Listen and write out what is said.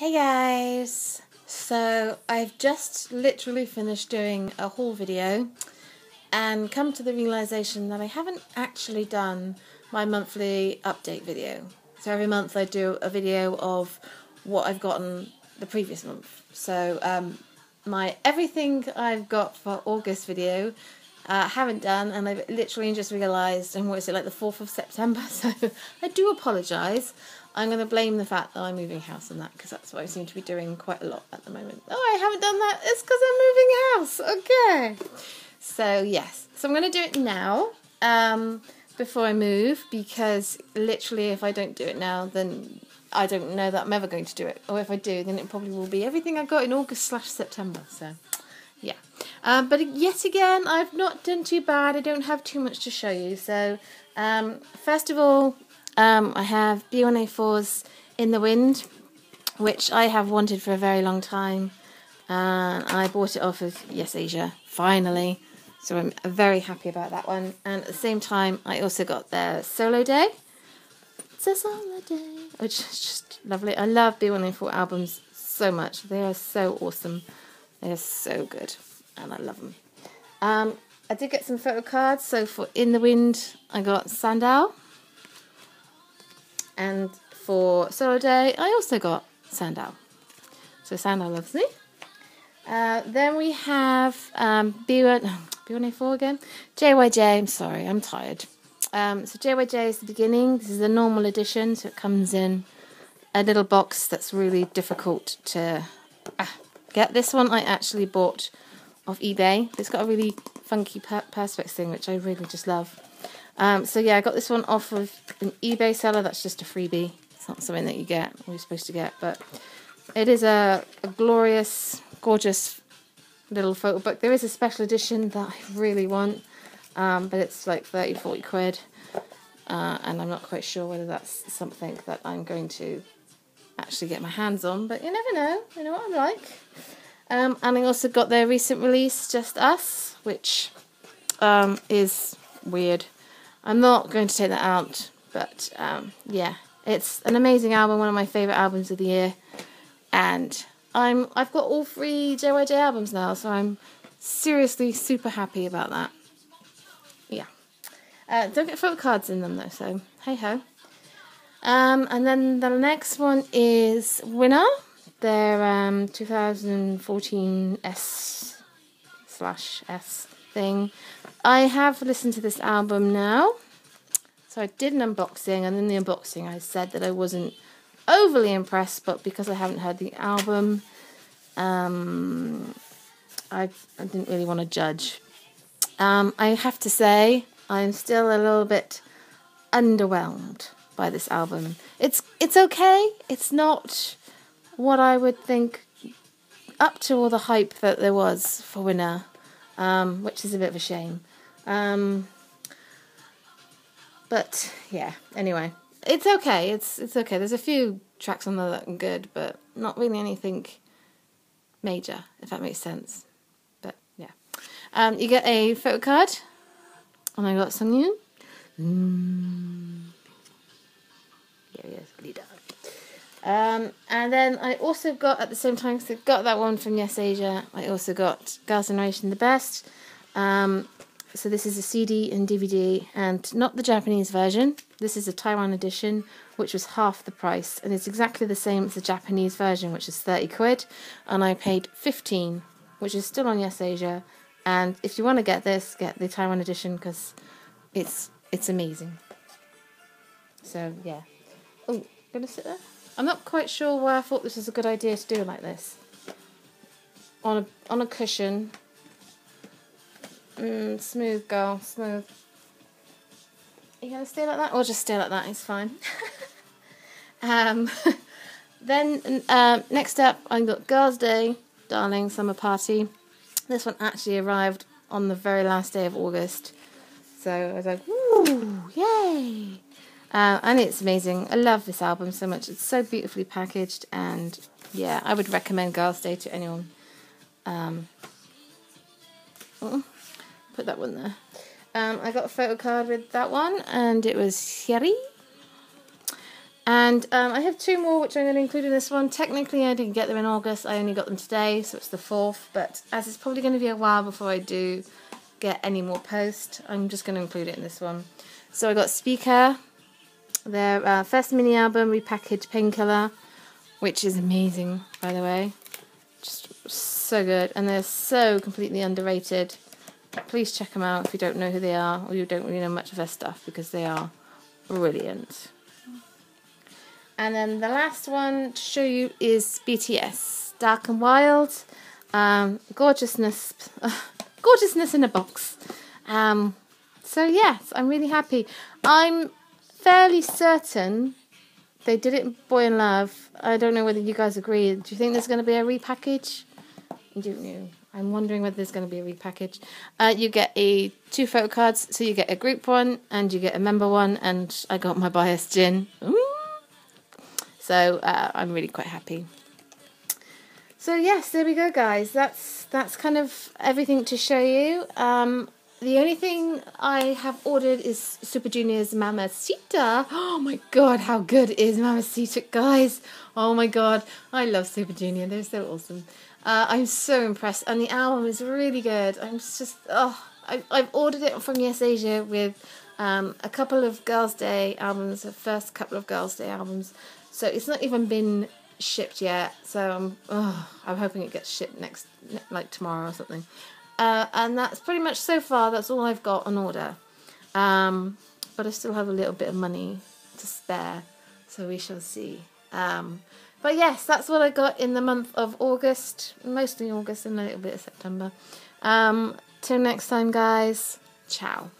Hey guys! So I've just literally finished doing a haul video and come to the realization that I haven't actually done my monthly update video. So every month I do a video of what I've gotten the previous month. So um, my everything I've got for August video uh, haven't done and I've literally just realised and what is it like the 4th of September so I do apologise I'm going to blame the fact that I'm moving house on that because that's what I seem to be doing quite a lot at the moment. Oh, I haven't done that. It's because I'm moving house. Okay. So, yes. So I'm going to do it now um, before I move because literally, if I don't do it now, then I don't know that I'm ever going to do it. Or if I do, then it probably will be everything I got in August slash September. So, yeah. Um, but yet again, I've not done too bad. I don't have too much to show you. So, um, first of all, um, I have B1A4s in the wind, which I have wanted for a very long time. And I bought it off of Yes Asia, finally. So I'm very happy about that one. And at the same time, I also got their solo day. It's a solo day, which is just lovely. I love B1A4 albums so much. They are so awesome. They are so good. And I love them. Um, I did get some photo cards. So for In the Wind, I got Sandeul. And for Solo Day, I also got Sandeul. So Sandeul loves me. Uh, then we have um, B1, B1A4 again. JYJ, I'm sorry, I'm tired. Um, so JYJ is the beginning. This is a normal edition, so it comes in a little box that's really difficult to ah, get. This one I actually bought off eBay. It's got a really funky per perspex thing, which I really just love. Um, so yeah, I got this one off of an eBay seller. That's just a freebie. It's not something that you get or you're supposed to get, but it is a, a glorious, gorgeous little photo book. There is a special edition that I really want, um, but it's like 30, 40 quid. Uh, and I'm not quite sure whether that's something that I'm going to actually get my hands on, but you never know. You know what I'm like. Um, and I also got their recent release, Just Us, which um, is weird. I'm not going to take that out, but um, yeah, it's an amazing album, one of my favourite albums of the year, and I'm I've got all three JYJ albums now, so I'm seriously super happy about that. Yeah, uh, don't get photo cards in them though, so hey ho. Um, and then the next one is Winner, their um, 2014 S slash S thing. I have listened to this album now. So I did an unboxing, and in the unboxing, I said that I wasn't overly impressed, but because I haven't heard the album, um, I, I didn't really want to judge. Um, I have to say, I'm still a little bit underwhelmed by this album. It's it's okay. It's not what I would think up to all the hype that there was for Winner um, which is a bit of a shame. Um, but yeah, anyway, it's okay. It's it's okay. There's a few tracks on there that are good, but not really anything major, if that makes sense. But yeah, um, you get a photo card, and I got Seungyoon. Mm. Leader. Um, and then I also got at the same time, so got that one from Yes Asia. I also got Girls' Generation the Best. Um, so this is a CD and DVD, and not the Japanese version. This is a Taiwan edition, which was half the price, and it's exactly the same as the Japanese version, which is thirty quid, and I paid fifteen, which is still on Yes Asia. And if you want to get this, get the Taiwan edition because it's it's amazing. So yeah. Oh, gonna sit there. I'm not quite sure why I thought this was a good idea to do like this. On a on a cushion. Mm, smooth, girl, smooth. Are you gonna stay like that, or just stay like that? It's fine. um, then um, next up, I've got Girls' Day, Darling Summer Party. This one actually arrived on the very last day of August, so I was like, "Woo, yay!" Uh, and it's amazing. I love this album so much. It's so beautifully packaged, and yeah, I would recommend Girls' Day to anyone. Um, oh, put that one there. Um, I got a photo card with that one, and it was Hyeri. And um, I have two more which I'm going to include in this one. Technically, I didn't get them in August. I only got them today, so it's the 4th. But as it's probably going to be a while before I do get any more post, I'm just going to include it in this one. So I got Speaker, their uh, first mini album, repackaged Painkiller, which is amazing, by the way. Just so good. And they're so completely underrated. Please check them out if you don't know who they are or you don't really know much of their stuff because they are brilliant. And then the last one to show you is BTS, Dark and Wild. Um, gorgeousness, gorgeousness in a box. Um, so yes, I'm really happy. I'm fairly certain they did it Boy in Love. I don't know whether you guys agree. Do you think there's going to be a repackage? I don't know. I'm wondering whether there's going to be a repackage. Uh, you get a two photo cards, so you get a group one and you get a member one, and I got my bias Jin, Ooh. So uh, I'm really quite happy. So yes, there we go, guys. That's that's kind of everything to show you. Um, the only thing I have ordered is Super Junior's Mamacita. Oh my god, how good is Mamacita, guys? Oh my god, I love Super Junior. They're so awesome. Uh, I'm so impressed, and the album is really good. I'm just oh, I, I've ordered it from Yes Asia with um, a couple of Girls' Day albums, the first couple of Girls' Day albums, so it's not even been shipped yet. So I'm, oh, I'm hoping it gets shipped next, like tomorrow or something. Uh, and that's pretty much so far. That's all I've got on order. Um, but I still have a little bit of money to spare, so we shall see. Um, but yes, that's what I got in the month of August, mostly August and a little bit of September. Um, till next time, guys. Ciao.